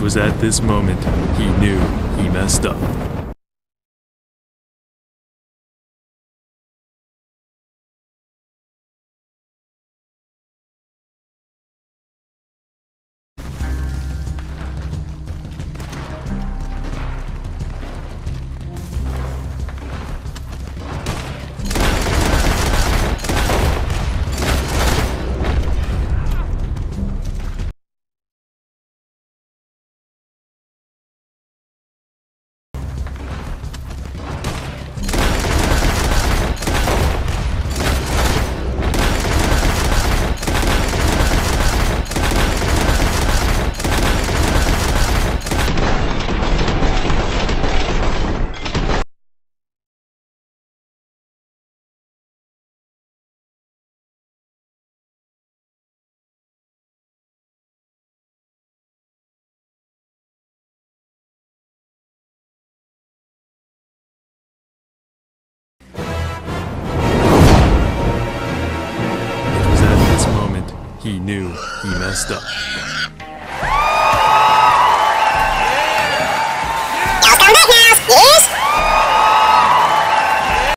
was at this moment he knew he messed up. He knew he messed up.